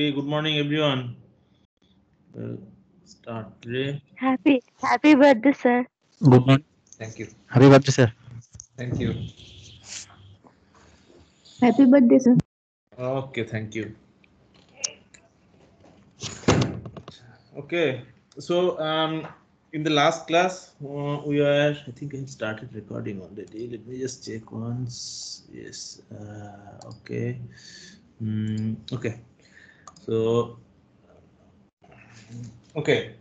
Okay, good morning, everyone. We'll start today. Happy happy birthday, sir. Good morning. Thank you. Happy birthday, sir. Thank you. Happy birthday, sir. Okay, thank you. Okay, so um, in the last class, uh, we are, I think I started recording already. Let me just check once. Yes, uh, okay. Mm, okay, so, okay.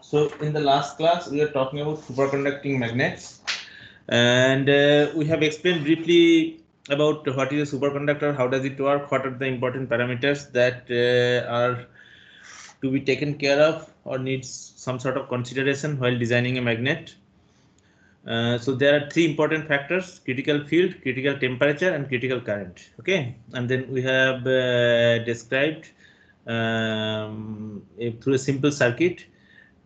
So in the last class, we are talking about superconducting magnets. And uh, we have explained briefly about what is a superconductor, how does it work, what are the important parameters that uh, are to be taken care of or needs some sort of consideration while designing a magnet. Uh, so there are three important factors, critical field, critical temperature and critical current. Okay, and then we have uh, described um, through a simple circuit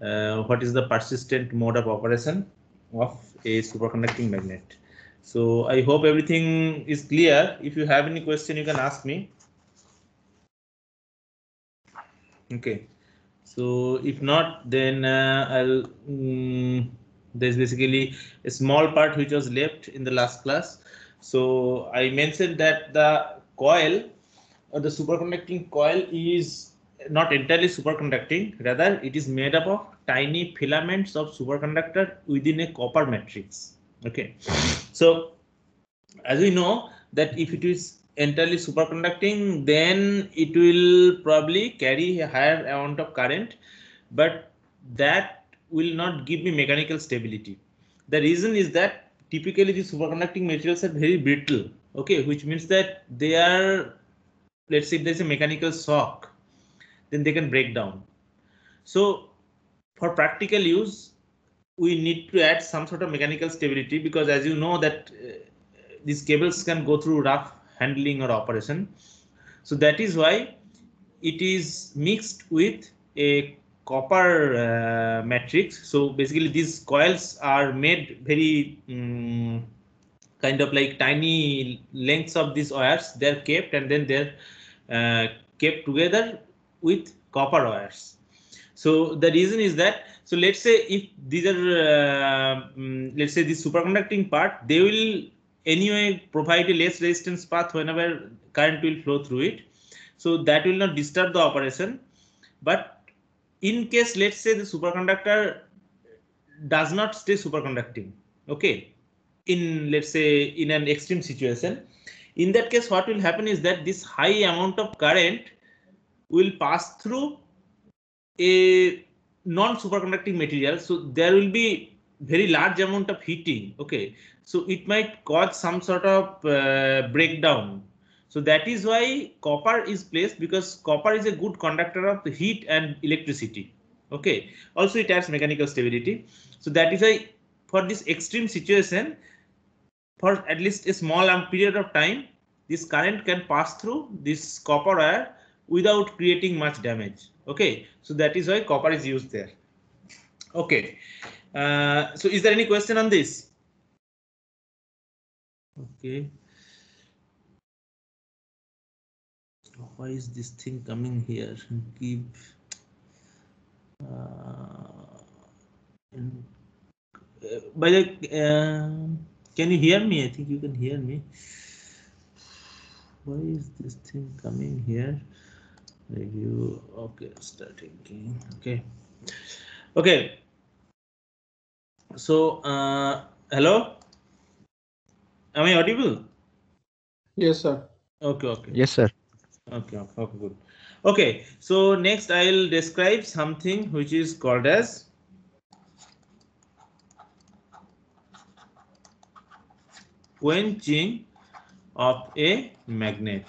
uh, what is the persistent mode of operation of a superconducting magnet. So I hope everything is clear. If you have any question, you can ask me. Okay. So if not, then uh, I'll. Mm, there's basically a small part which was left in the last class. So I mentioned that the coil or the superconducting coil is not entirely superconducting. Rather, it is made up of tiny filaments of superconductor within a copper matrix. Okay, so as we know that if it is entirely superconducting, then it will probably carry a higher amount of current, but that will not give me mechanical stability. The reason is that typically the superconducting materials are very brittle, okay, which means that they are, let's say there's a mechanical shock, then they can break down. So for practical use, we need to add some sort of mechanical stability because as you know that uh, these cables can go through rough handling or operation. So that is why it is mixed with a copper uh, matrix. So basically these coils are made very um, kind of like tiny lengths of these wires. They're kept and then they're uh, kept together with copper wires. So the reason is that, so let's say if these are, uh, um, let's say this superconducting part, they will anyway provide a less resistance path whenever current will flow through it. So that will not disturb the operation. But in case, let's say the superconductor does not stay superconducting, okay, in let's say in an extreme situation, in that case, what will happen is that this high amount of current will pass through a non-superconducting material. So there will be very large amount of heating. Okay, so it might cause some sort of uh, breakdown. So that is why copper is placed because copper is a good conductor of heat and electricity. Okay, also it has mechanical stability. So that is why for this extreme situation, for at least a small period of time, this current can pass through this copper wire without creating much damage. Okay, so that is why copper is used there. Okay, uh, so is there any question on this? Okay. Why is this thing coming here? Give. Uh, in, uh, by the uh, can you hear me? I think you can hear me. Why is this thing coming here? Review. Okay, start thinking. Okay. Okay. So, uh, hello. Am I audible? Yes, sir. Okay, okay. Yes, sir. Okay, okay, good. Okay, so next I'll describe something which is called as quenching of a magnet.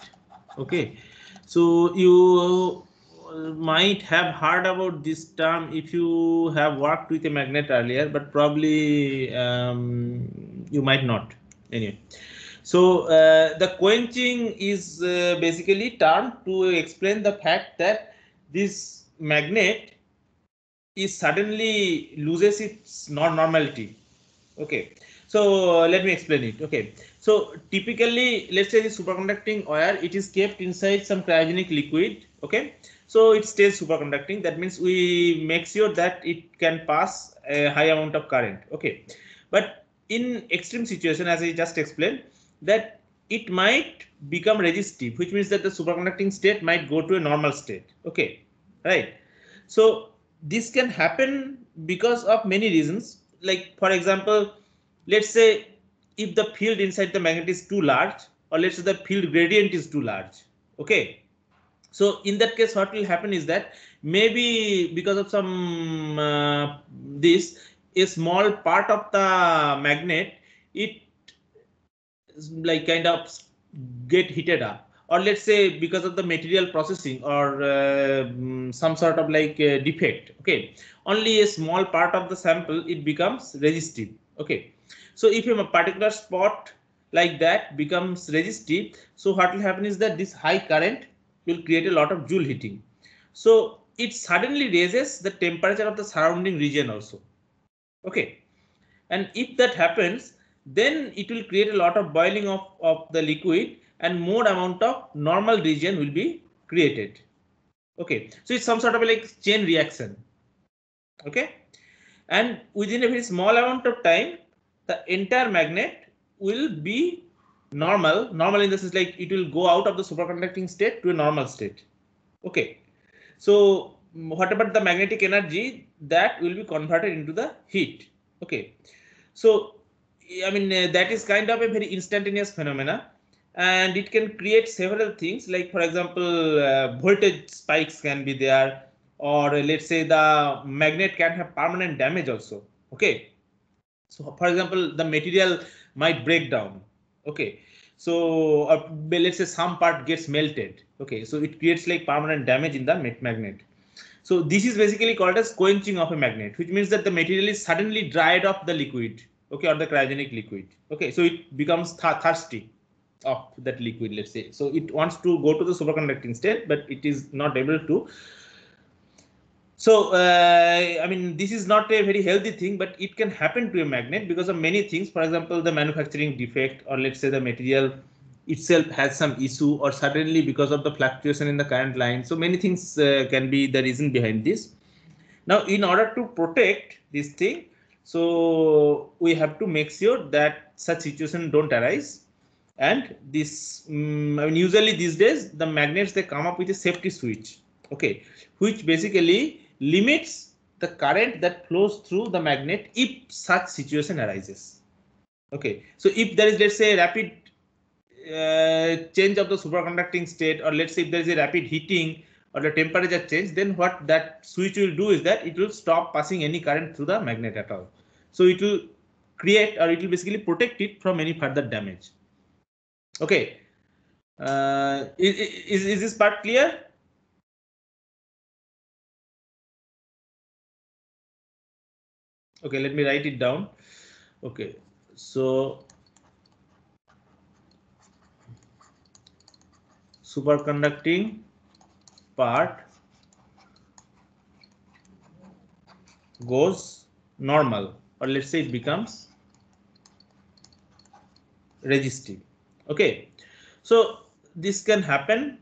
Okay, so you might have heard about this term if you have worked with a magnet earlier, but probably um, you might not. Anyway, so uh, the quenching is uh, basically term to explain the fact that this magnet is suddenly loses its non-normality. Okay, so let me explain it. Okay, So typically, let's say the superconducting wire, it is kept inside some cryogenic liquid. Okay, so it stays superconducting. That means we make sure that it can pass a high amount of current. Okay, but in extreme situation, as I just explained, that it might become resistive, which means that the superconducting state might go to a normal state. Okay, right. So this can happen because of many reasons. Like for example, let's say if the field inside the magnet is too large, or let's say the field gradient is too large. Okay. So in that case, what will happen is that maybe because of some uh, this a small part of the magnet, it like kind of get heated up. Or let's say because of the material processing or uh, some sort of like uh, defect okay? Only a small part of the sample it becomes resistive okay? So if a particular spot like that becomes resistive so what will happen is that this high current will create a lot of joule heating. So it suddenly raises the temperature of the surrounding region also okay? And if that happens then it will create a lot of boiling of, of the liquid and more amount of normal region will be created. Okay, so it's some sort of like chain reaction. Okay, and within a very small amount of time, the entire magnet will be normal. Normal in the sense like it will go out of the superconducting state to a normal state. Okay, so what about the magnetic energy that will be converted into the heat? Okay, so I mean, uh, that is kind of a very instantaneous phenomena and it can create several things like, for example, uh, voltage spikes can be there or uh, let's say the magnet can have permanent damage also. Okay. So, for example, the material might break down. Okay. So, uh, let's say some part gets melted. Okay. So, it creates like permanent damage in the magnet. So, this is basically called as quenching of a magnet, which means that the material is suddenly dried off the liquid okay, or the cryogenic liquid. Okay, so it becomes th thirsty of that liquid, let's say. So it wants to go to the superconducting state, but it is not able to. So, uh, I mean, this is not a very healthy thing, but it can happen to a magnet because of many things. For example, the manufacturing defect, or let's say the material itself has some issue, or suddenly because of the fluctuation in the current line. So many things uh, can be the reason behind this. Now, in order to protect this thing, so we have to make sure that such situation don't arise. And this, um, I mean, usually these days, the magnets, they come up with a safety switch, okay, which basically limits the current that flows through the magnet if such situation arises. Okay, so if there is, let's say, rapid uh, change of the superconducting state, or let's say if there is a rapid heating or the temperature change, then what that switch will do is that it will stop passing any current through the magnet at all. So it will create or it will basically protect it from any further damage. Okay. Uh, is, is, is this part clear? Okay, let me write it down. Okay, so superconducting part goes normal or let's say it becomes resistive okay. So this can happen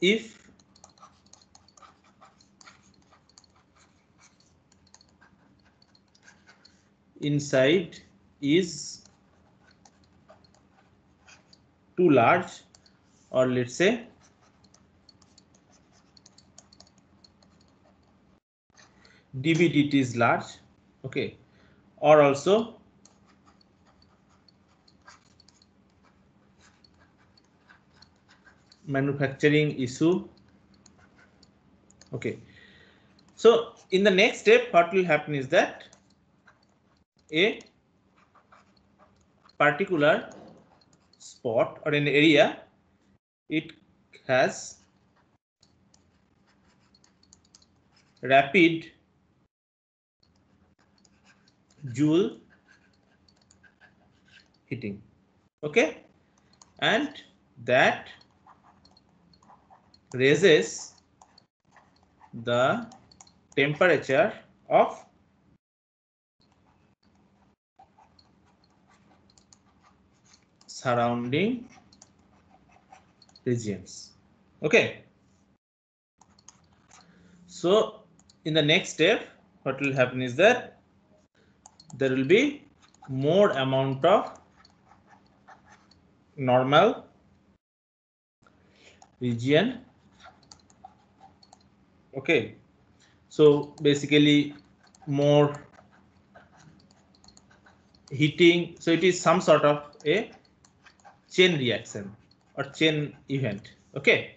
if inside is too large or let's say dBdt is large okay or also manufacturing issue okay. So in the next step what will happen is that a particular spot or an area it has rapid joule heating okay and that raises the temperature of surrounding regions. Okay. So in the next step, what will happen is that there will be more amount of normal region. Okay. So basically more heating. So it is some sort of a chain reaction or chain event. Okay.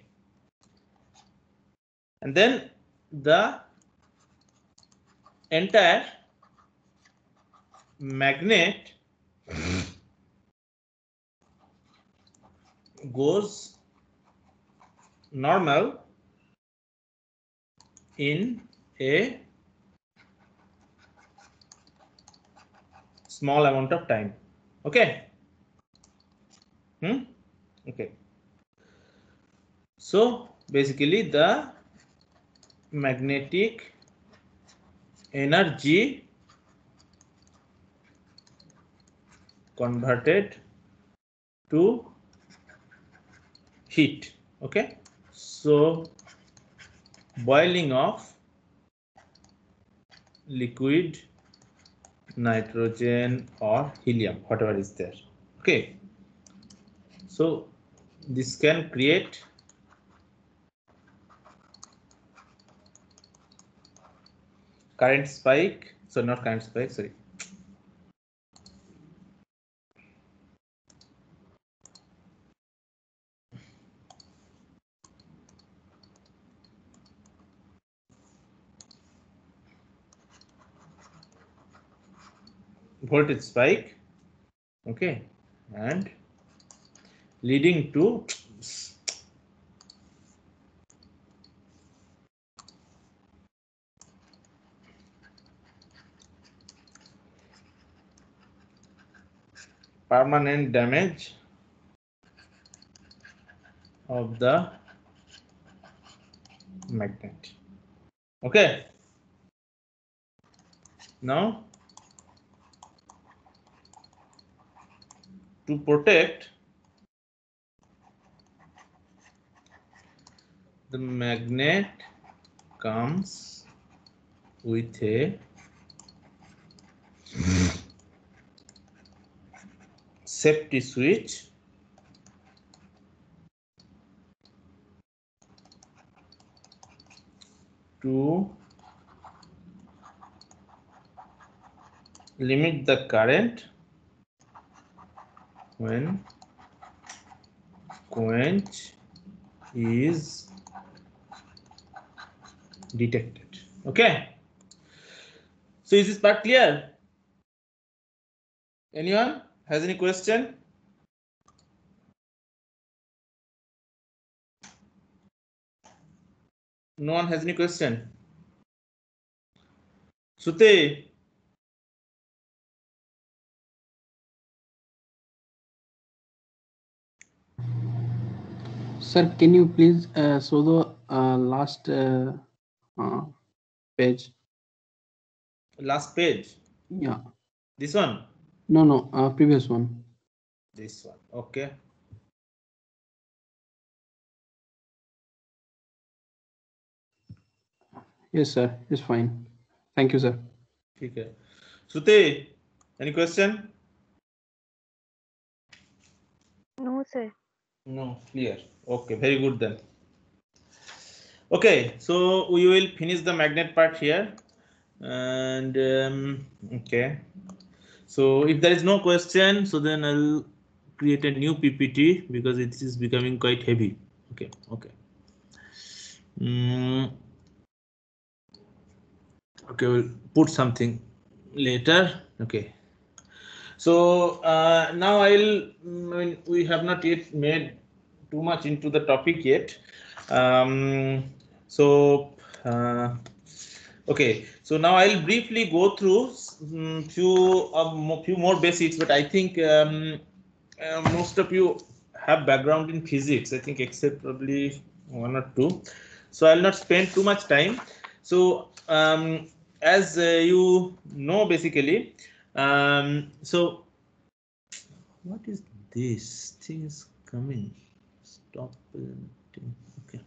And then the entire magnet goes normal in a small amount of time. Okay. Hmm? Okay. So basically the magnetic energy converted to heat okay? So boiling of liquid nitrogen or helium whatever is there okay? So this can create current spike so not current spike sorry voltage spike okay and leading to permanent damage of the magnet. Okay. Now to protect the magnet comes with a safety switch. To limit the current when quench is detected. Okay? So is this part clear? Anyone? Has any question? No one has any question? Sute Sir, can you please uh, show the uh, last uh, uh, page? Last page? Yeah. This one? No, no, uh, previous one. This one, okay. Yes, sir, it's fine. Thank you, sir. Okay. Sute, any question? No, sir no clear. Okay very good then. Okay so we will finish the magnet part here. And um, okay. So if there is no question so then i'll create a new ppt because it is becoming quite heavy. Okay okay. Mm. okay we'll put something later. Okay so uh, now i'll mm, I mean, we have not yet made too much into the topic yet. Um, so uh, okay. So now i'll briefly go through um, few um, few more basics but i think um, uh, most of you have background in physics i think except probably one or two. So i'll not spend too much time. So um, as uh, you know, basically, um, so what is this Things coming? Stop. presenting. Okay.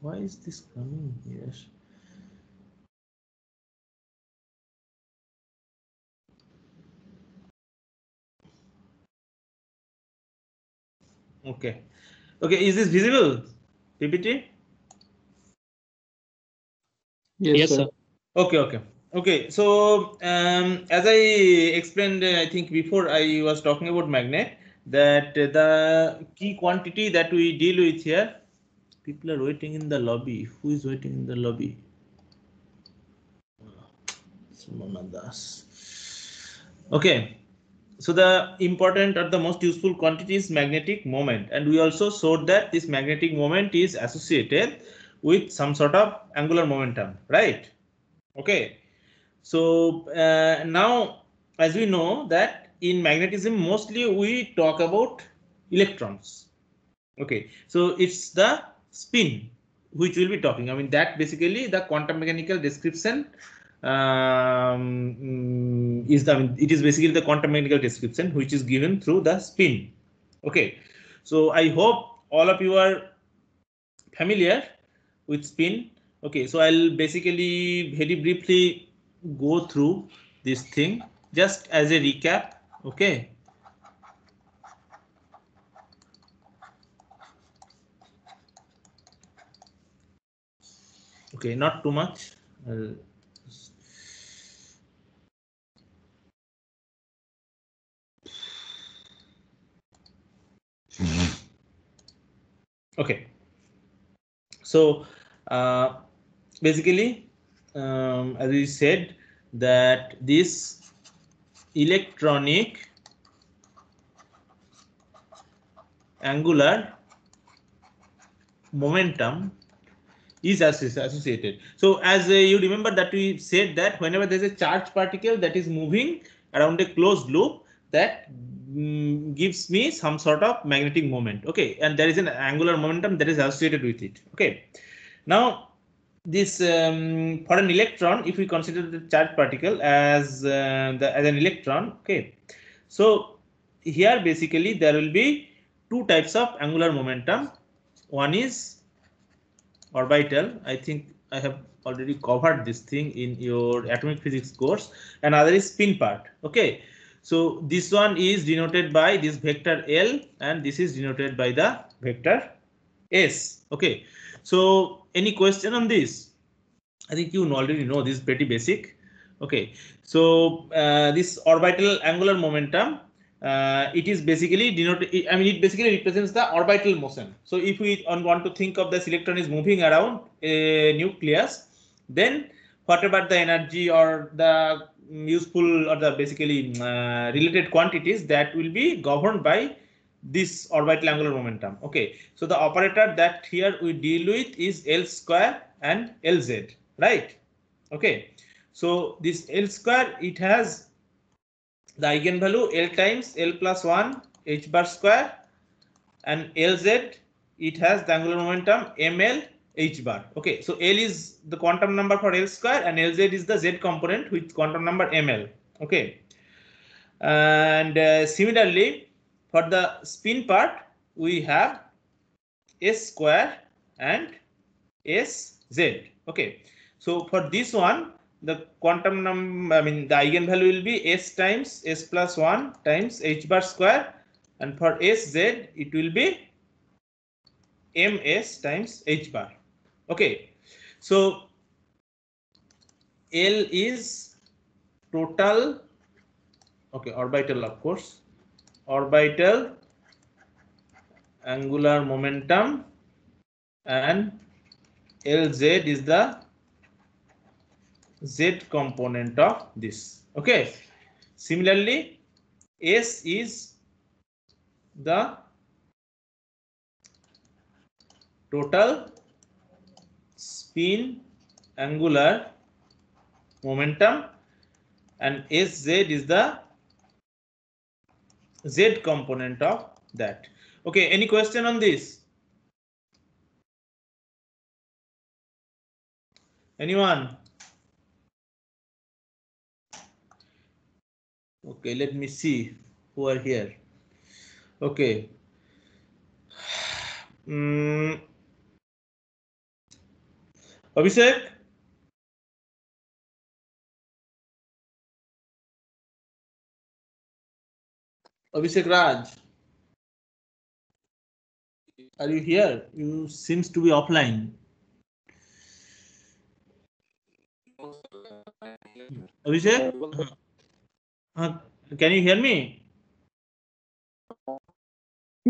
Why is this coming here? Okay. Okay, is this visible? PPT? Yes, Yes, sir. sir. Okay, okay. Okay, so um, as I explained, uh, I think before I was talking about magnet, that uh, the key quantity that we deal with here, people are waiting in the lobby. Who is waiting in the lobby? Sumana Das. Okay, so the important or the most useful quantity is magnetic moment, and we also showed that this magnetic moment is associated with some sort of angular momentum, right? Okay, so uh, now as we know that in magnetism mostly we talk about electrons. Okay, so it's the spin which we'll be talking. I mean that basically the quantum mechanical description um, mm, is the mean, it is basically the quantum mechanical description which is given through the spin. Okay, so I hope all of you are familiar with spin. Okay, so I'll basically very briefly go through this thing just as a recap. Okay. Okay, not too much. I'll Okay. So uh, basically, um, as we said, that this electronic angular momentum is associ- associated. So as uh, you remember that we said that whenever there's a charged particle that is moving around a closed loop, that mm, gives me some sort of magnetic moment. Okay, and there is an angular momentum that is associated with it. Okay, now this um, for an electron, if we consider the charged particle as uh, the as an electron, okay, so here basically there will be two types of angular momentum. One is orbital. I think I have already covered this thing in your atomic physics course. Another is spin part. Okay. So this one is denoted by this vector L and this is denoted by the vector S. Okay. So any question on this? I think you already know this is pretty basic. Okay. So uh, this orbital angular momentum uh, it is basically denoted i mean it basically represents the orbital motion so if we want to think of this electron is moving around a nucleus then whatever the energy or the useful or the basically uh, related quantities that will be governed by this orbital angular momentum. Okay so the operator that here we deal with is l square and lz right? Okay so this l square it has the eigenvalue L times L plus 1 h bar square and Lz it has the angular momentum ml h bar. Okay, so L is the quantum number for L square and Lz is the z component with quantum number ml. Okay, and uh, similarly for the spin part we have s square and sz. Okay, so for this one the quantum number, I mean, the eigenvalue will be s times s plus 1 times h bar square. And for sz, it will be ms times h bar. Okay. So L is total, okay, orbital, of course, orbital angular momentum and Lz is the z component of this. Okay. Similarly s is the total spin angular momentum and sz is the z component of that. Okay, any question on this? Anyone? Okay, let me see who are here. Okay. Mm. Abhishek? Abhishek Raj? Are you here? You seems to be offline. Abhishek? Uh, can you hear me?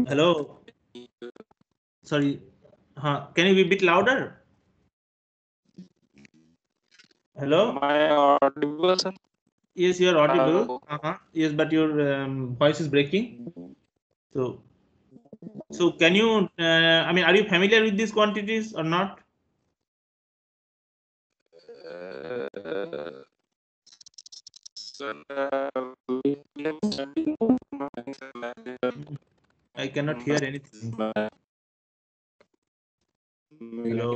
Hello? Sorry. Uh, can you be a bit louder? Hello? Am I audible, sir? Yes, you are audible. Hello. Uh-huh. Yes, but your um, voice is breaking. So, so can you? Uh, I mean, are you familiar with these quantities or not? Uh, uh, we have studied I cannot hear anything. Hello?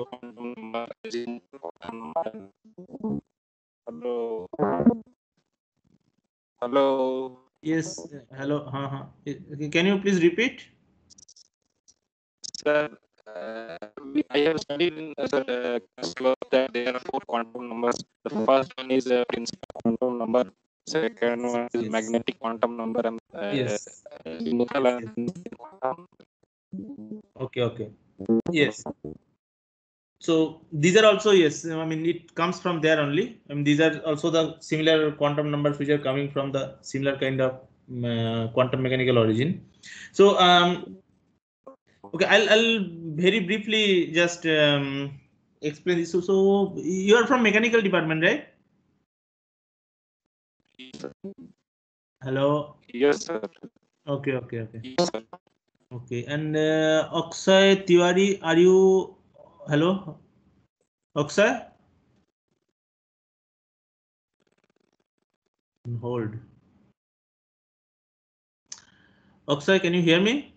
Hello. Hello. Yes. uh, Hello. Uh, Can you please repeat? Sir, uh, I have studied in uh, sir, uh, that there are four quantum numbers. The first one is uh, principal quantum number. Second one is Yes. magnetic quantum number. And, uh, Yes. quantum. Okay. Okay. Yes. So these are also yes. I mean, it comes from there only. I mean, these are also the similar quantum numbers which are coming from the similar kind of um, uh, quantum mechanical origin. So um, okay, I'll, I'll very briefly just um, explain this. So, so you are from mechanical department, right? Hello. Yes, sir. Okay. Okay. Okay. Yes, sir. Okay, and uh, Akshay Tiwari, are you? Hello, Akshay. Hold. Akshay, can you hear me?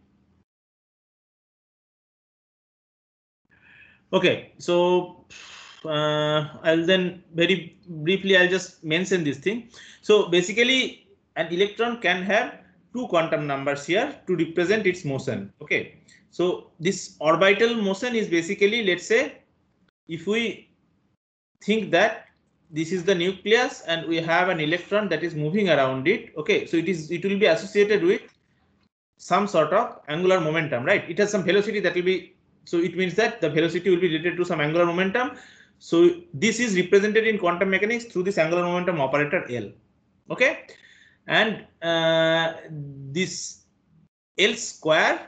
Okay, so uh, I'll then very briefly I'll just mention this thing. So basically, an electron can have two quantum numbers here to represent its motion. Okay, so this orbital motion is basically, let's say, if we think that this is the nucleus and we have an electron that is moving around it. Okay, so it is it will be associated with some sort of angular momentum, right? It has some velocity that will be so it means that the velocity will be related to some angular momentum. So this is represented in quantum mechanics through this angular momentum operator L. Okay, and uh, this L square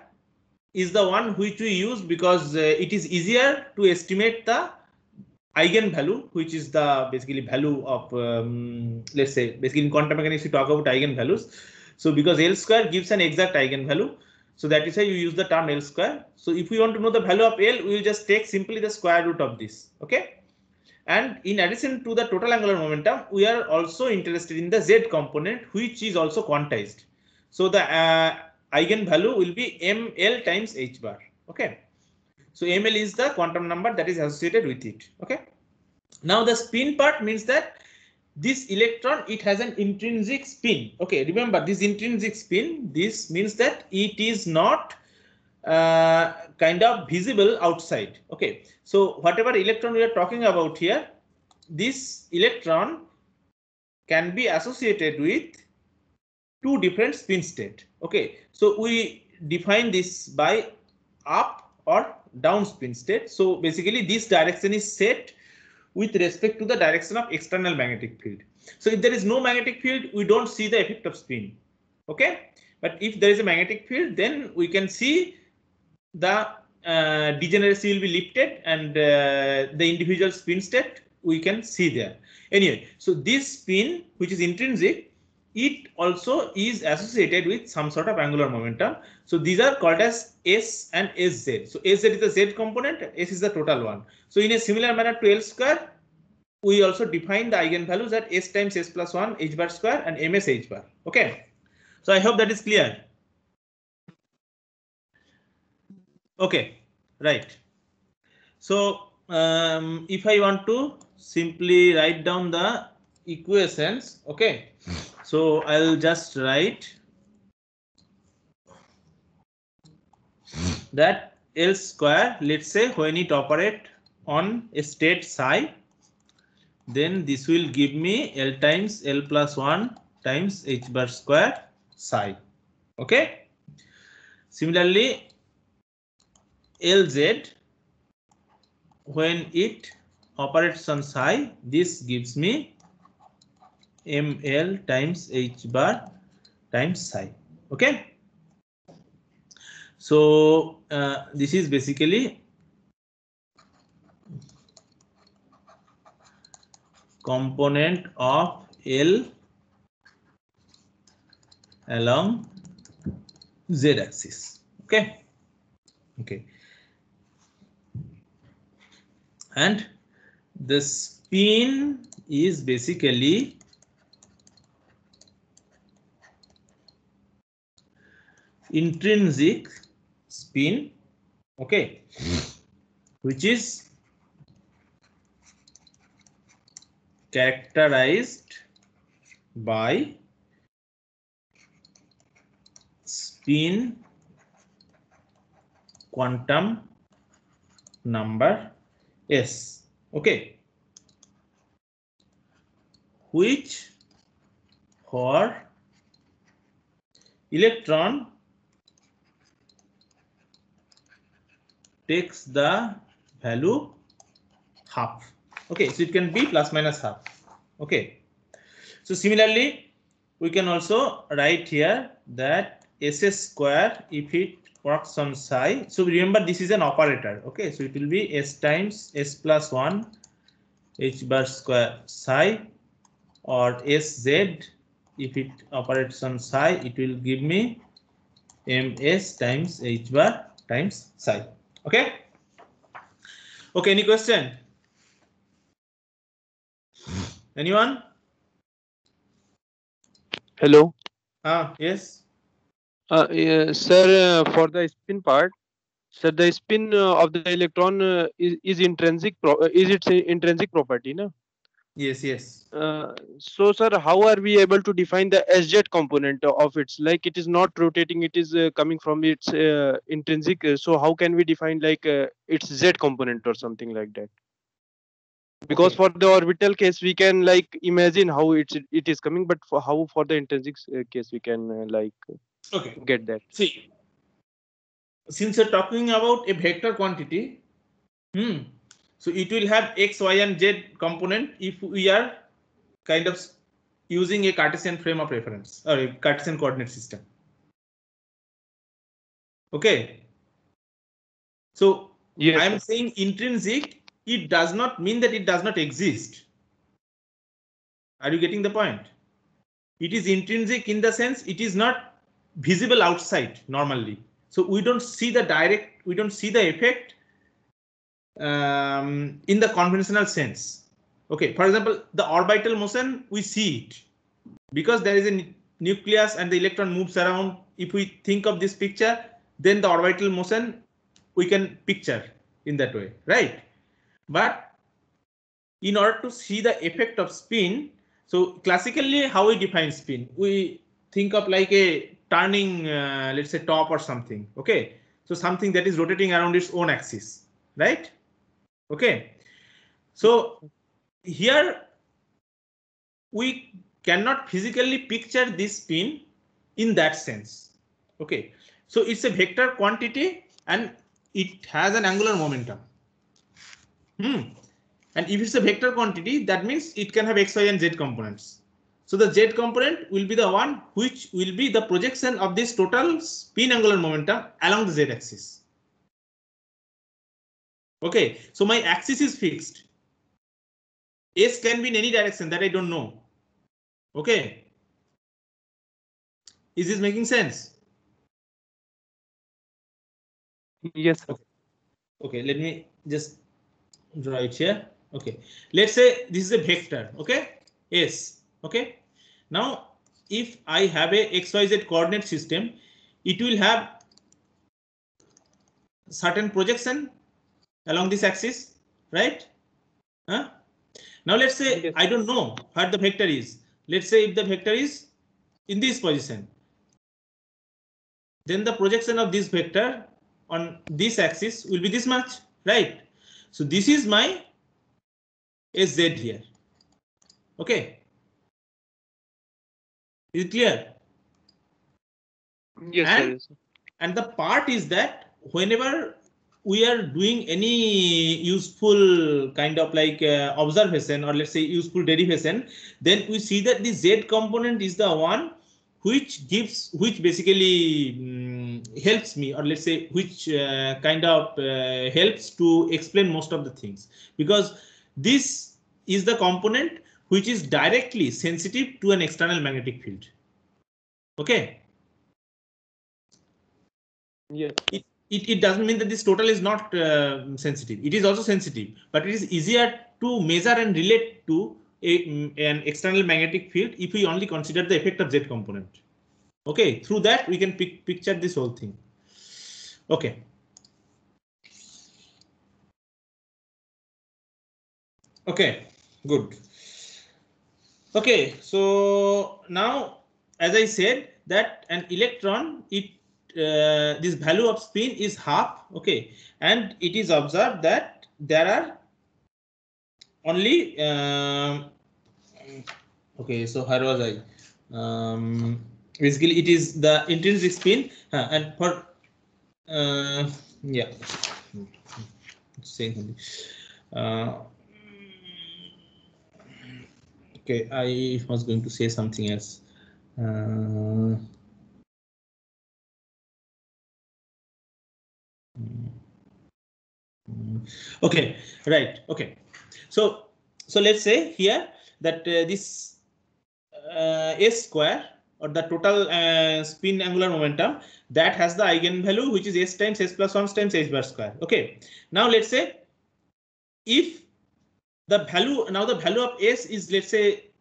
is the one which we use because uh, it is easier to estimate the eigenvalue, which is the basically value of um, let's say basically in quantum mechanics we talk about eigenvalues. So because L square gives an exact eigenvalue, so that is why you use the term L square. So if we want to know the value of L, we will just take simply the square root of this. Okay. And in addition to the total angular momentum, we are also interested in the Z component, which is also quantized. So the uh, eigenvalue will be ml times h bar. Okay. So ml is the quantum number that is associated with it. Okay. Now the spin part means that this electron it has an intrinsic spin. Okay. Remember this intrinsic spin. This means that it is not uh, kind of visible outside. Okay. So whatever electron we are talking about here, this electron can be associated with two different spin state. Okay, so we define this by up or down spin state. So basically this direction is set with respect to the direction of external magnetic field. So if there is no magnetic field, we don't see the effect of spin. Okay, but if there is a magnetic field, then we can see the uh, degeneracy will be lifted and uh, the individual spin state we can see there. Anyway, so this spin which is intrinsic, it also is associated with some sort of angular momentum. So these are called as S and SZ. So SZ is the Z component, S is the total one. So in a similar manner to L square, we also define the eigenvalues at S times S plus 1 H bar square and MS H bar. Okay. So I hope that is clear. Okay, right. So um, if I want to simply write down the equations, okay. So I'll just write that L square, let's say when it operate on a state psi, then this will give me L times L plus 1 times H bar square psi. Okay. Similarly, Lz when it operates on psi, this gives me ml times h bar times psi. Okay. So uh, this is basically component of L along z axis. Okay. Okay. And the spin is basically intrinsic spin, okay, which is characterized by spin quantum number s okay which for electron takes the value half. Okay so it can be plus minus half. Okay. So similarly we can also write here that ss square if it works on psi so remember this is an operator. Okay so it will be s times s plus 1 h bar square psi or sz if it operates on psi it will give me ms times h bar times psi okay okay any question anyone Hello. ah yes Uh, yeah, sir, uh, for the spin part, sir, the spin uh, of the electron uh, is, is intrinsic, pro uh, is its intrinsic property, no? Yes yes Uh, so, sir, how are we able to define the SZ component of its? Like it is not rotating, it is uh, coming from its uh, intrinsic. uh, so, how can we define like uh, its Z component or something like that? Because Okay. for the orbital case, we can like imagine how it's it is coming, but for how for the intrinsic uh, case, we can uh, like okay get that. see since you're talking about a vector quantity hmm so it will have x y and z component if we are kind of using a cartesian frame of reference or a cartesian coordinate system. Okay? So Yes. i am saying intrinsic it does not mean that it does not exist. Are you getting the point? It is intrinsic in the sense it is not visible outside normally. So we don't see the direct we don't see the effect um, in the conventional sense. Okay for example the orbital motion we see it. Because there is a nucleus and the electron moves around if we think of this picture then the orbital motion we can picture in that way right? But in order to see the effect of spin so classically how we define spin? We think of like a turning uh, let's say top or something okay? So something that is rotating around its own axis right okay. So here we cannot physically picture this spin in that sense. Okay. So it's a vector quantity and it has an angular momentum. Hmm. and if it's a vector quantity that means it can have x y and z components. So the z component will be the one which will be the projection of this total spin angular momentum along the z axis okay so my axis is fixed. S can be in any direction that i don't know. Okay. Is this making sense? Yes. sir. okay. Let me just draw it here. Okay. Let's say this is a vector okay? S okay? Now if I have a XYZ coordinate system, it will have certain projection along this axis, right? Huh? Now let's say Yes. I don't know what the vector is. Let's say if the vector is in this position, then the projection of this vector on this axis will be this much, right? So this is my SZ here. Okay. Is it clear? Yes, sir. And- Yes, sir. And the part is that whenever we are doing any useful kind of like uh, observation or let's say useful derivation, then we see that the Z component is the one which gives, which basically mm, helps me or let's say which uh, kind of uh, helps to explain most of the things because this is the component which is directly sensitive to an external magnetic field. Okay. Yes. it, it it doesn't mean that this total is not uh, sensitive. It is also sensitive, but it is easier to measure and relate to a, mm, an external magnetic field if we only consider the effect of Z component. Okay, through that we can pic picture this whole thing. Okay. Okay, good. Okay, so now, as I said, that an electron, it uh, this value of spin is half okay and it is observed that there are only um, okay so where was i? Um, basically it is the intrinsic spin uh, and for uh, yeah saying uh, okay i was going to say something else. Uh, Okay, right. Okay. So, so let's say here that uh, this uh, s square or the total uh, spin angular momentum that has the eigenvalue which is s times s plus 1 times h bar square. Okay. Now let's say if the value now the value of s is let's say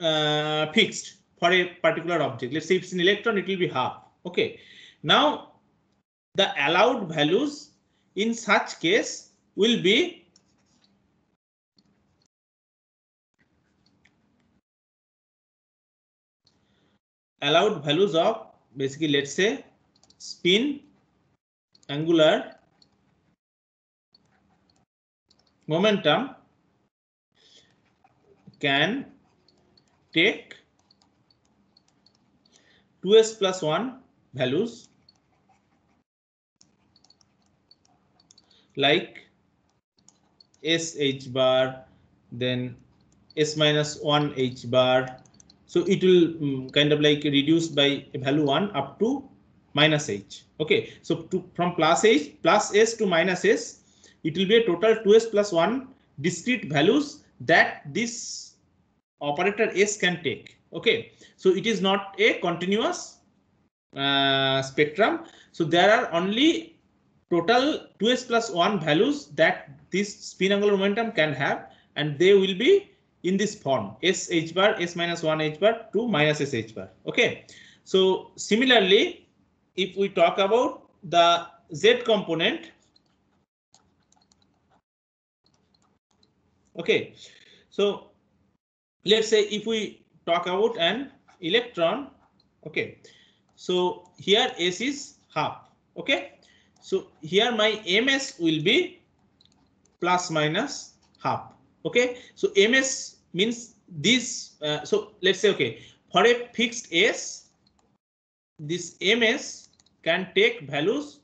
uh, fixed for a particular object. Let's say if it's an electron, it will be half. Okay. Now the allowed values in such case will be allowed values of basically let's say spin angular momentum can take 2s plus 1 values like s h bar then s minus 1 h bar. So it will mm, kind of like reduce by value 1 up to minus h. Okay. So to from plus h plus s to minus s it will be a total 2s plus 1 discrete values that this operator s can take. Okay. So it is not a continuous uh, spectrum. So there are only total 2s plus 1 values that this spin angular momentum can have and they will be in this form. S h bar s minus 1 h bar to minus s h bar. Okay. So similarly if we talk about the z component okay. So let's say if we talk about an electron okay. So here s is half okay so here my ms will be plus minus half. Okay? So ms means this uh, so let's say okay for a fixed s this ms can take values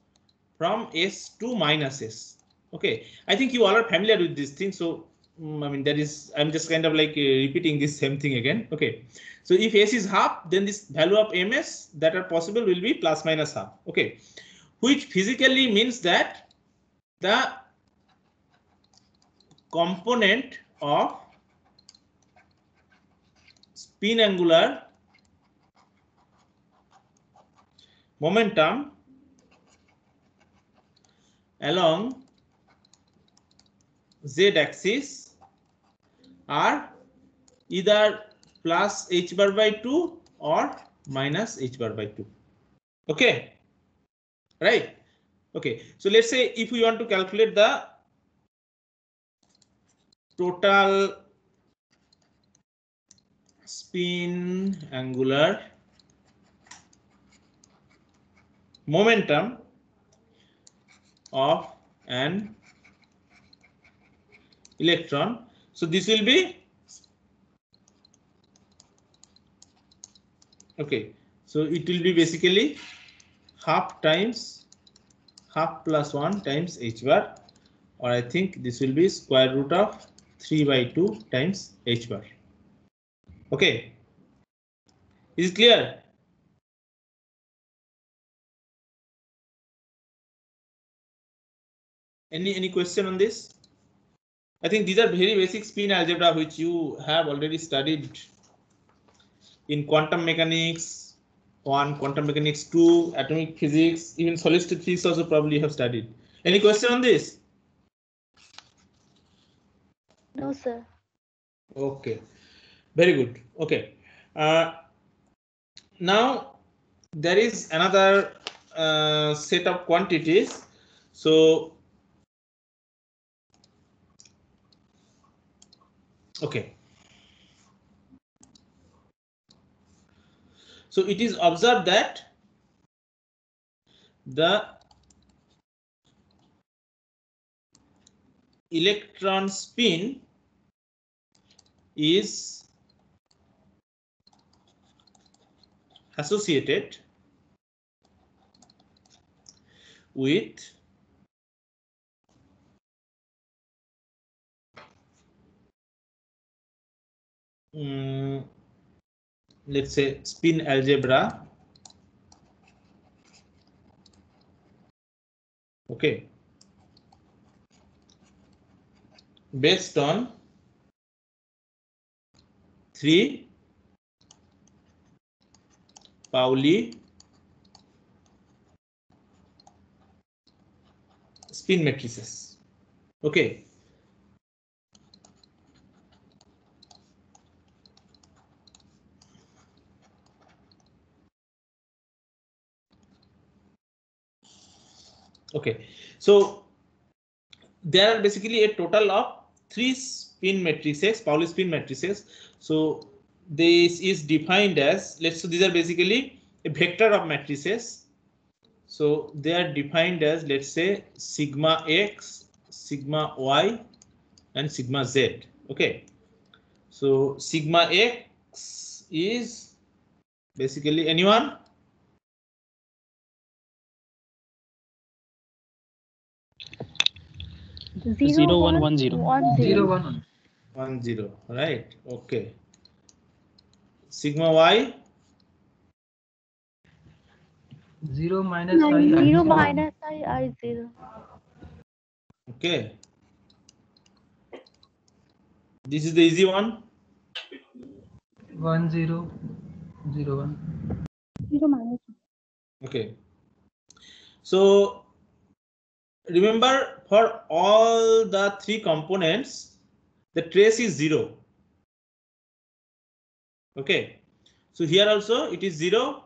from s to minus s. Okay? I think you all are familiar with this thing so mm, i mean that is i'm just kind of like uh, repeating this same thing again. Okay? So if s is half then this value of ms that are possible will be plus minus half. Okay which physically means that the component of spin angular momentum along z axis are either plus h bar by 2 or minus h bar by 2. Okay, right? Okay, so let's say if we want to calculate the total spin angular momentum of an electron. So this will be okay. So it will be basically half times half plus 1 times h bar or I think this will be square root of 3 by 2 times h bar. Okay. Is it clear? Any any question on this? I think these are very basic spin algebra which you have already studied in quantum mechanics, one quantum mechanics, two atomic physics, even solid state physics also probably have studied. Any question on this? No, sir. Okay, very good. Okay, uh, now there is another uh, set of quantities. So, okay. So it is observed that the electron spin is associated with mm, let's say spin algebra okay based on three Pauli spin matrices. Okay. Okay, so there are basically a total of three spin matrices, Pauli spin matrices. So this is defined as let's so these are basically a vector of matrices. So they are defined as let's say sigma x, sigma y, and sigma z. Okay. So sigma x is basically anyone? Zero, one, one, zero. One, Zero zero. one one. One zero, right? Okay. Sigma y, Zero minus No, i. i zero zero. minus I, I zero. okay. This is the easy one. One zero. Zero one. Zero minus. Okay. So remember for all the three components, the trace is zero. Okay. So here also it is zero.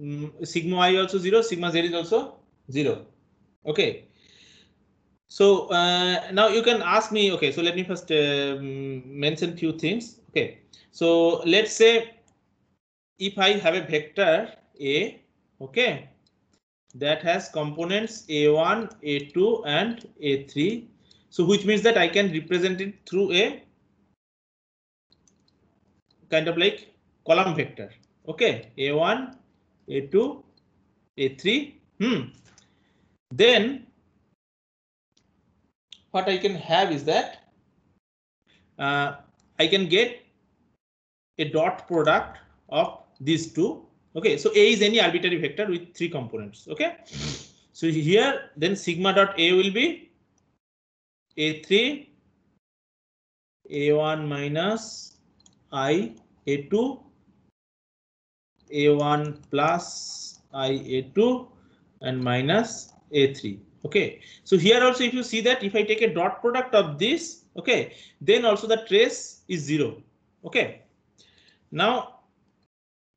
Mm, sigma i also zero. Sigma z is also zero. Okay. So uh, now you can ask me. Okay. So let me first um, mention few things. Okay. So let's say if I have a vector A okay that has components a1 a2 and a3 so which means that i can represent it through a kind of like column vector. Okay a1 a2 a3 hmm. Then what i can have is that uh, i can get a dot product of these two Okay, so A is any arbitrary vector with three components. Okay, so here then sigma dot A will be A3, A1 minus I, A2, A1 plus I, A2, and minus A3. Okay, so here also if you see that if I take a dot product of this, okay, then also the trace is zero. Okay, now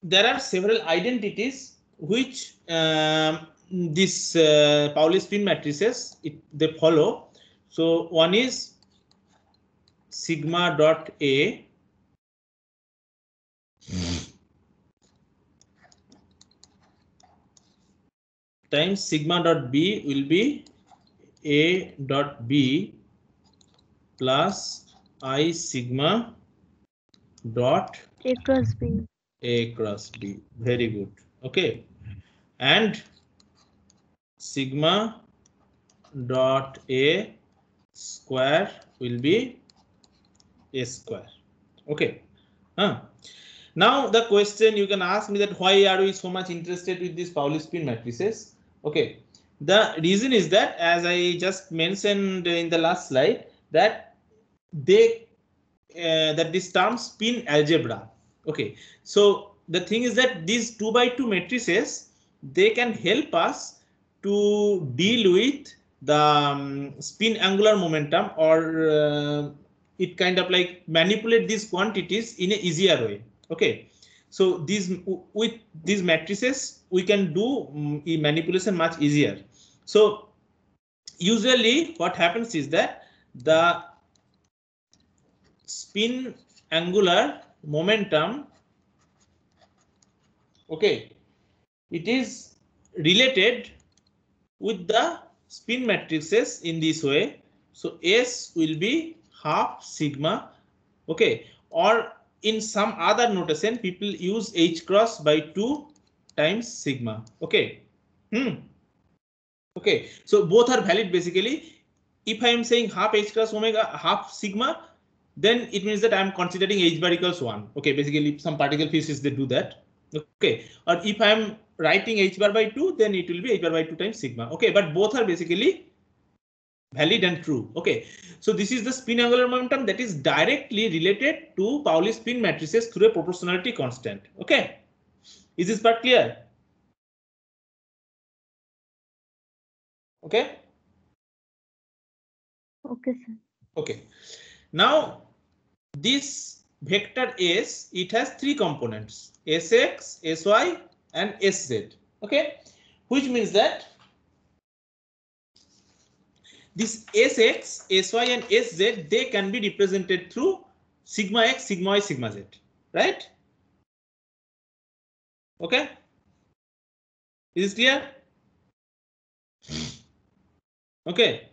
there are several identities which um, this uh, Pauli spin matrices it, they follow. So one is sigma dot A times sigma dot B will be A dot B plus I sigma dot A cross B. A cross B. Very good. Okay. And sigma dot A square will be A square. Okay. Huh. Now the question you can ask me that why are we so much interested with these Pauli spin matrices? Okay. The reason is that as I just mentioned in the last slide that they uh, that this term spin algebra. Okay. So the thing is that these two by two matrices they can help us to deal with the um, spin angular momentum or uh, it kind of like manipulate these quantities in a easier way. Okay. So these with these matrices we can do um, manipulation much easier. So usually what happens is that the spin angular momentum okay it is related with the spin matrices in this way. So s will be half sigma okay or in some other notation people use h cross by 2 times sigma okay. Hmm. Okay so both are valid basically. If i am saying half h cross omega half sigma then it means that i am considering h bar equals 1 okay basically some particle physics they do that okay or if i am writing h bar by 2 then it will be h bar by 2 times sigma okay but both are basically valid and true. Okay, so this is the spin angular momentum that is directly related to Pauli spin matrices through a proportionality constant. Okay, is this part clear? Okay. Okay, sir. Okay. Now this vector S it has three components Sx, Sy and Sz. Okay, which means that this Sx, Sy and Sz they can be represented through sigma x, sigma y, sigma z, right? Okay. Is this clear? Okay.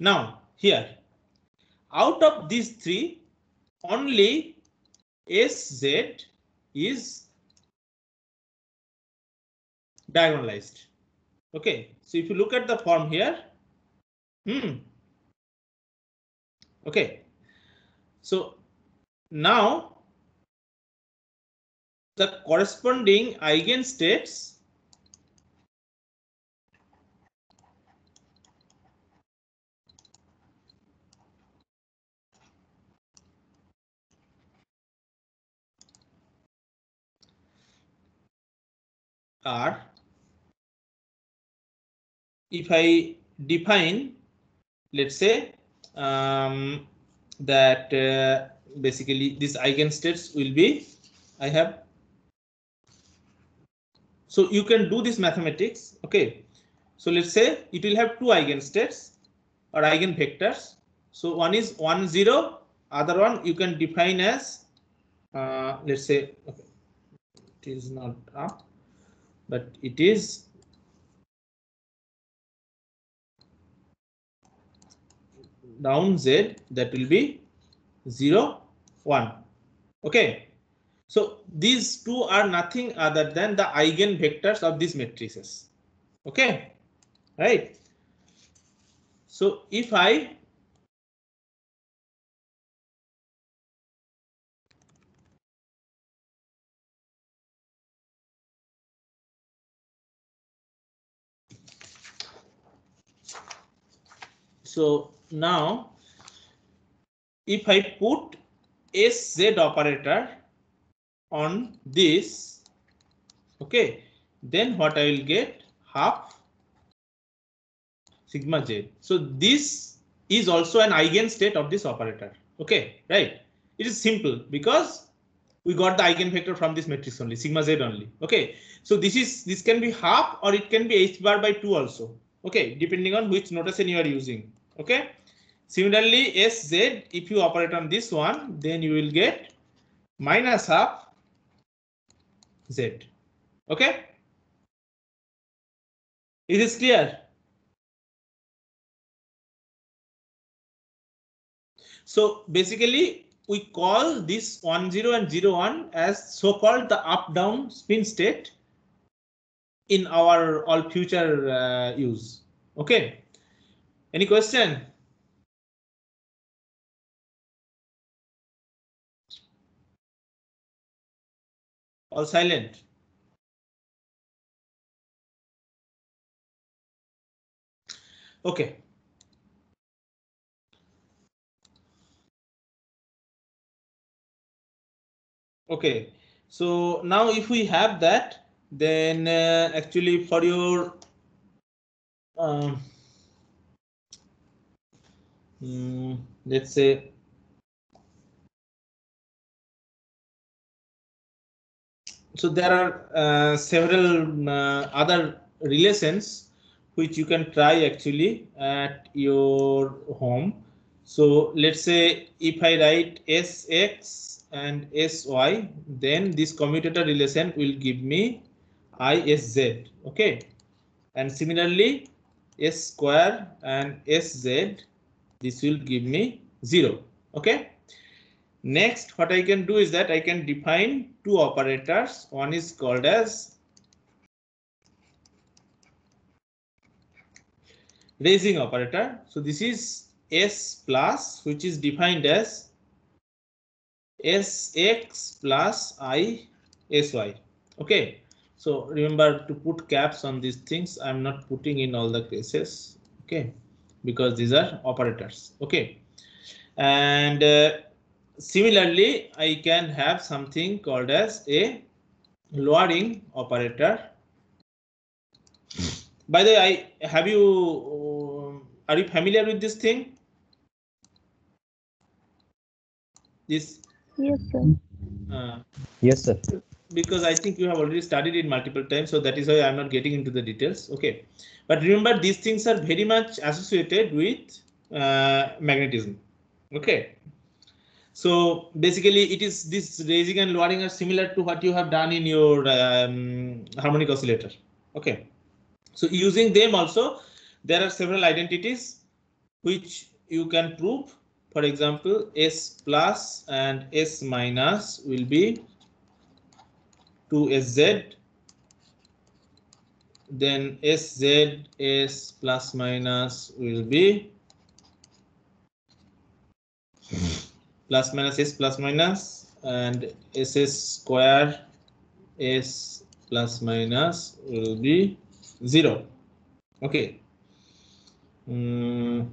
Now here, out of these three, only Sz is diagonalized. Okay, so if you look at the form here, hmm. Okay, so now the corresponding eigenstates are if I define, let's say um, that uh, basically these eigenstates will be, I have. So you can do this mathematics. OK, so let's say it will have two eigenstates or eigenvectors. So one is 1 0, other one you can define as uh, let's say okay, it is not up, but it is down z that will be 0 1 okay. So these two are nothing other than the eigenvectors of these matrices. Okay. Right? So if i so now if I put sz operator on this, okay, then what I will get half sigma z. So this is also an eigenstate of this operator. Okay, right? It is simple because we got the eigenvector from this matrix only, sigma z only. Okay, so this is this can be half or it can be h bar by 2 also. Okay, depending on which notation you are using. Okay, similarly sz, if you operate on this one, then you will get minus half z. Okay, is this clear? So basically, we call this 1, 0 and 0, 1 as so-called the up-down spin state in our all future uh, use. Okay. Any question? All silent. Okay. Okay, so now if we have that, then uh, actually for your um, mm, let's say so there are uh, several uh, other relations which you can try actually at your home. So let's say if I write Sx and sy, then this commutator relation will give me isz. Okay, and similarly s square and sz, this will give me zero. Okay. Next, what I can do is that I can define two operators. One is called as raising operator. So this is s plus, which is defined as sx plus i sy. Okay, so remember to put caps on these things. I'm not putting in all the cases. Okay, because these are operators. Okay, and uh, similarly, I can have something called as a lowering operator. By the way, I have you um, are you familiar with this thing? This Yes, sir. uh, Yes, sir. Because I think you have already studied it multiple times, so that is why I'm not getting into the details. Okay, but remember these things are very much associated with uh, magnetism. Okay, so basically it is this raising and lowering are similar to what you have done in your um, harmonic oscillator. Okay, so using them also there are several identities which you can prove. For example, S plus and S minus will be 2sz then sz s plus minus will be plus minus s plus minus and ss square s plus minus will be 0 okay. Mm,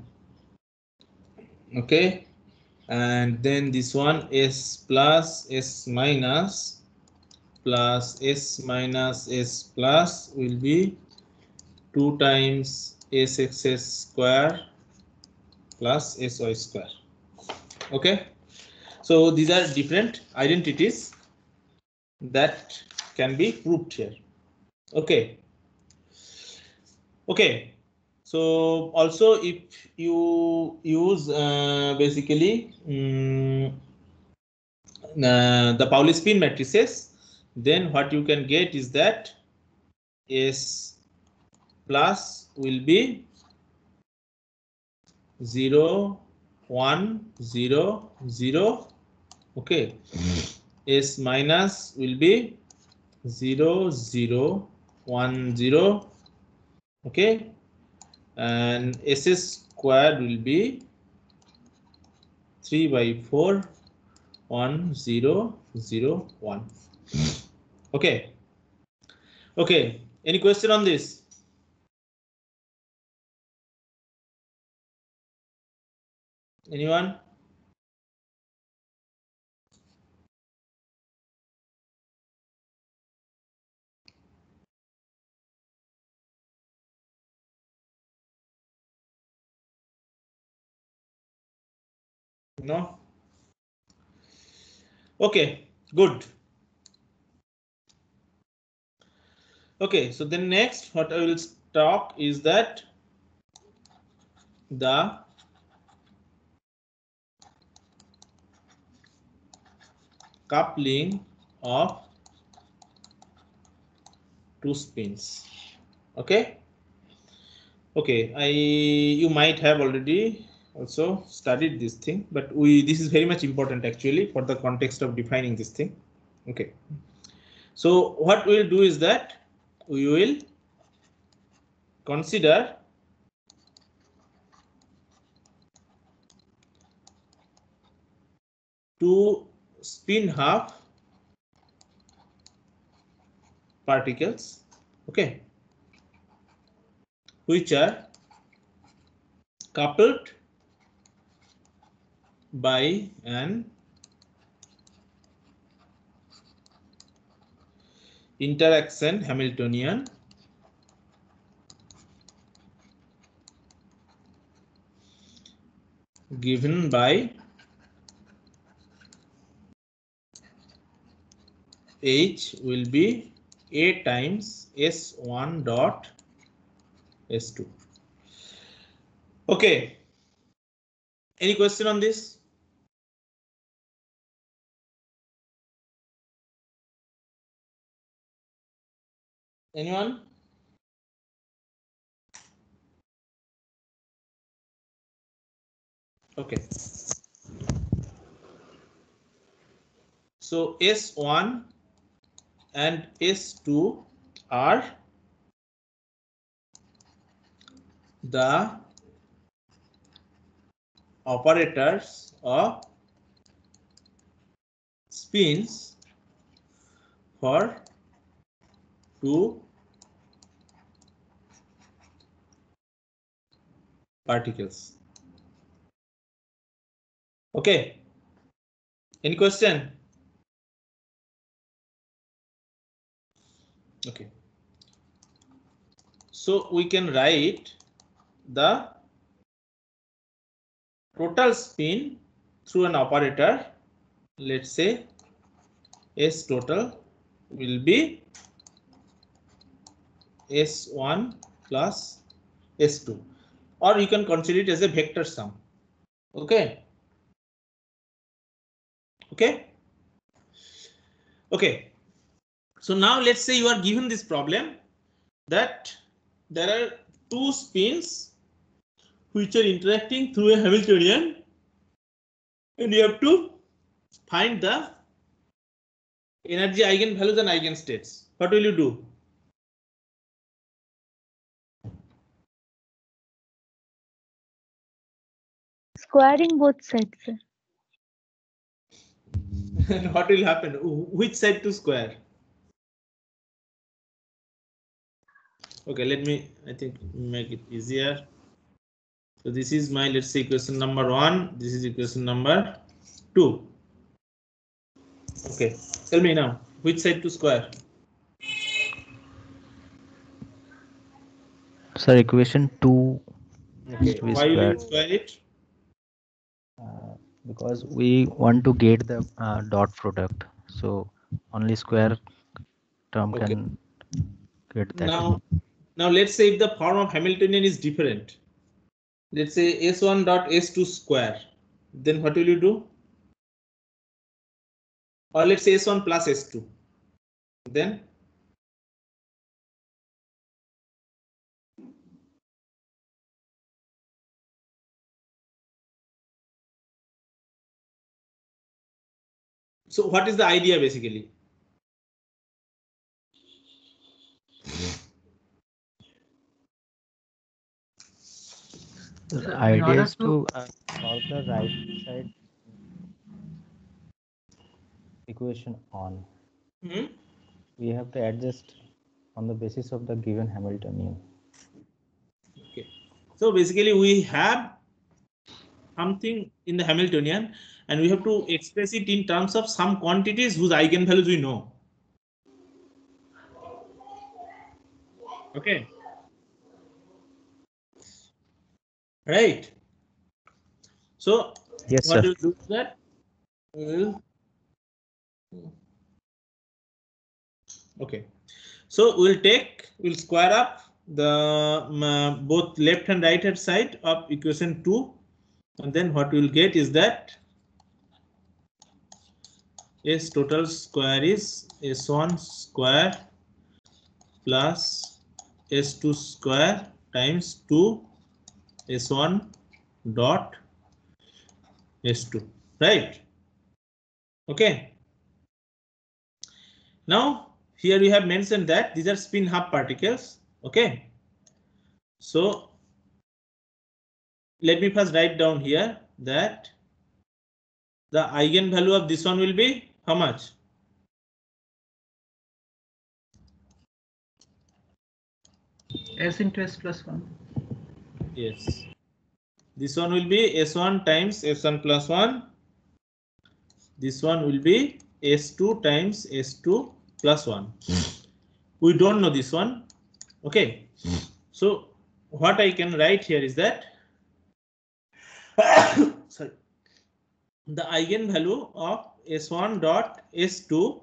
okay. And then this one s plus s minus plus s minus s plus will be 2 times sxs square plus sy square. Okay, so these are different identities that can be proved here. Okay. Okay. So also if you use uh, basically mm, uh, the Pauli spin matrices, then what you can get is that S plus will be 0, 1, 0, 0. Okay. S minus will be 0, 0, 1, 0. Okay. And s squared will be 3 by 4, 1, 0, 0, 1. Okay. Okay. Any question on this? Anyone? No? Okay. Good. Okay, so then next what I will talk is that the coupling of two spins. Okay. Okay, I you might have already also studied this thing, but we this is very much important actually for the context of defining this thing. Okay. So what we'll do is that we will consider two spin half particles, okay, which are coupled by an interaction Hamiltonian given by H will be A times S1 dot S2. Okay. Any question on this? Anyone? Okay. So S1 and S2 are the operators of spins for two particles. Okay. Any question? Okay. So we can write the total spin through an operator. Let's say S total will be S1 plus S2 or you can consider it as a vector sum. Okay. Okay. Okay. So now let's say you are given this problem that there are two spins which are interacting through a Hamiltonian and you have to find the energy eigenvalues and eigenstates. What will you do? Squaring both sides, sir. what will happen? Which side to square? Okay, let me, I think, make it easier. So this is my, let's say, equation number one. This is equation number two. Okay, tell me now, which side to square? Sir, equation 2 Okay, to be why will you square it? Uh, because we want to get the uh, dot product. So only square term Okay. can get that. Now, now let's say if the form of Hamiltonian is different. Let's say S1 dot S2 square. Then what will you do? Or let's say S1 plus S2. Then So what is the idea basically? The idea is to uh, solve the right side equation on. Hmm? We have to adjust on the basis of the given Hamiltonian. Okay. So basically we have something in the Hamiltonian and we have to express it in terms of some quantities whose eigenvalues we know. Okay. Right. So Yes, what sir. we'll do that we will Okay. So we'll take, we'll square up the um, uh, both left and right hand side of equation 2 and then what we'll get is that S total square is S1 square plus S2 square times 2 S1 dot S2, right? Okay. Now here we have mentioned that these are spin half particles. Okay. So let me first write down here that the eigenvalue of this one will be how much? S into S plus 1. Yes. This one will be S1 times S1 plus 1. This one will be S2 times S2 plus 1. We don't know this one. Okay. So what I can write here is that sorry the eigenvalue of S1 dot S2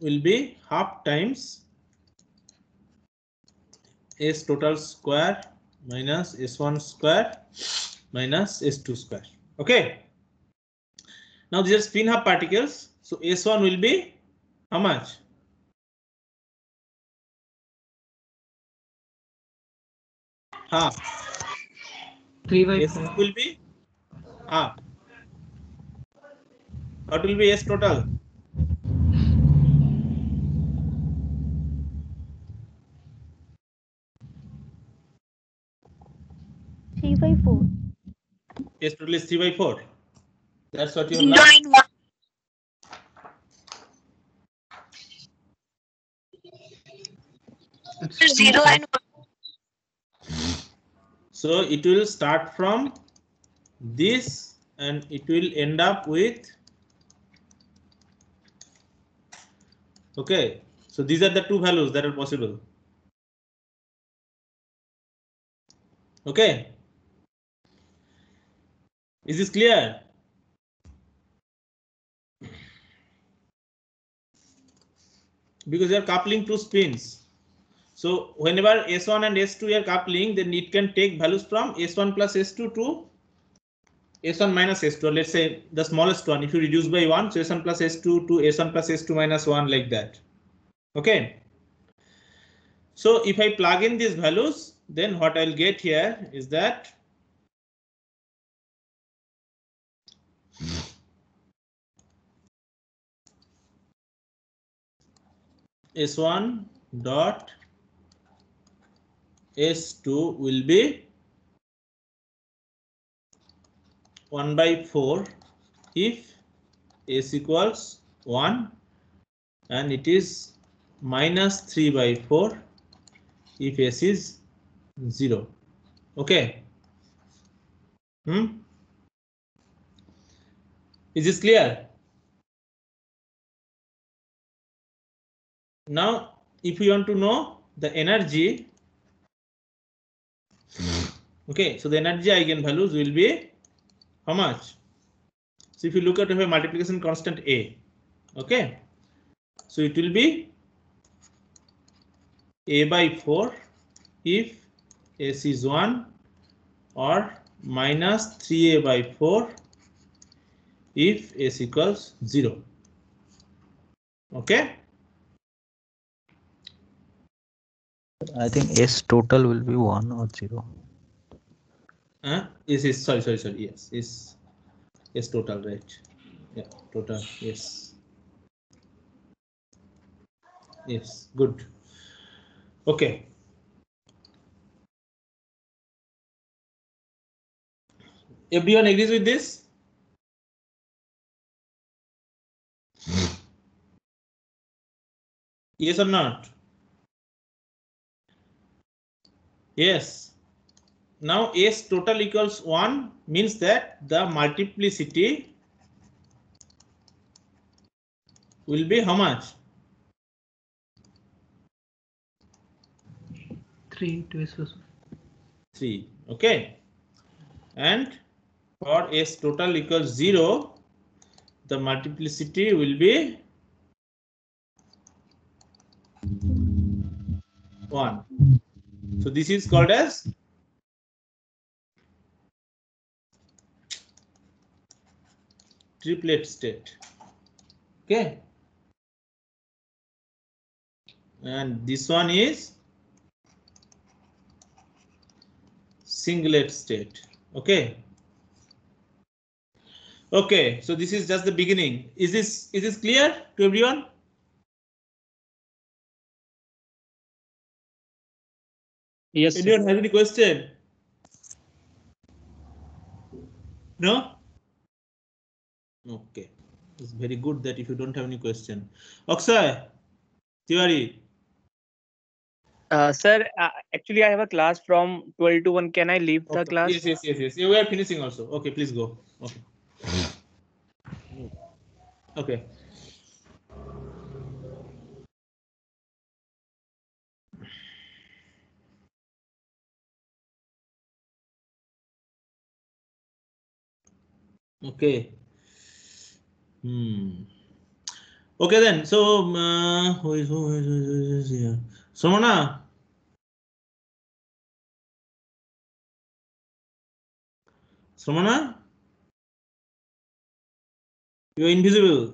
will be half times S total square minus S1 square minus S2 square. Okay. Now these are spin half particles. So S1 will be how much? Half. 3 by S 4. will be half. What will be S total? Three by four. S total is 3 by 4. That's what you are It's Zero and So it will start from this and it will end up with. Okay, so these are the two values that are possible. Okay. Is this clear? Because you are coupling two spins. So whenever S1 and S2 are coupling, then it can take values from S1 plus S2 to S1 minus S2. Let's say the smallest one, if you reduce by 1, so S1 plus S2 to S1 plus S2 minus 1 like that. Okay. So if I plug in these values, then what I'll get here is that S1 dot S2 will be 1 by 4 if S equals 1 and it is minus 3 by 4 if S is 0. Okay. Hmm? Is this clear? Now, if you want to know the energy Okay, so the energy eigenvalues will be how much? So if you look at a multiplication constant A, okay, so it will be A by 4 if S is 1 or minus 3A by 4 if S equals 0. Okay. I think S total will be 1 or 0. Huh? yes. is sorry sorry sorry yes. Is S total right. Yeah total yes. Yes good. Okay. Everyone agrees with this? Yes or not? Yes now s total equals 1 means that the multiplicity will be how much? 3 to 1. plus 3 okay. And for s total equals 0 the multiplicity will be 1 so this is called as triplet state. Okay. And this one is singlet state. Okay. Okay, so this is just the beginning. Is this is this clear to everyone? Yes. sir. Anyone has any question? No? Okay. It's very good that if you don't have any question. Akshay, Tiwari, Uh, sir, uh, actually, I have a class from 12 to 1. Can I leave the class? Yes, yes, yes, yes. We are finishing also. Okay, please go. Okay. Okay. Okay. Hmm. Okay then. So, um, uh, who is who is, who is, here? Somana. Somana? You're invisible.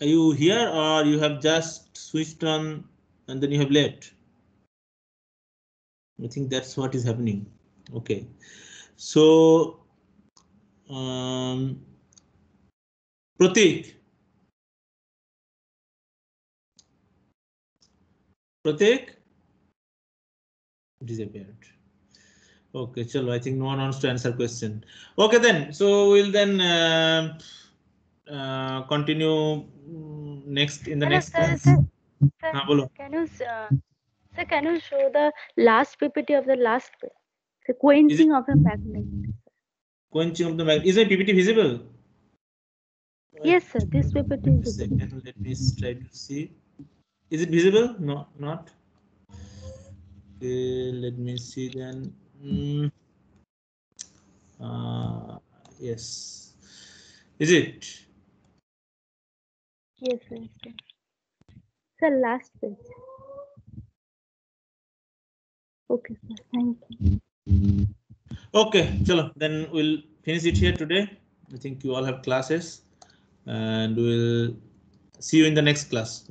Are you here or you have just switched on and then you have left? I think that's what is happening. Okay. So, um, Pratik. Pratik disappeared. Okay, chalo. I think no one wants to answer question. Okay, then. So we'll then uh, uh, continue mm, next in the can next. Sir, sir, sir, can you uh, sir, can you show the last PPT of the last? The quenching of the magnet? Quenching of the mag. Is my PPT visible? Yes, sir, this PPT is visible. Second, let me try to see. Is it visible? No, not. Okay, let me see then. Mm. Uh, yes. Is it? Yes, sir. sir. Sir, last page. Okay, sir, thank you. Okay, chalo. Then we'll finish it here today. I think you all have classes and we'll see you in the next class.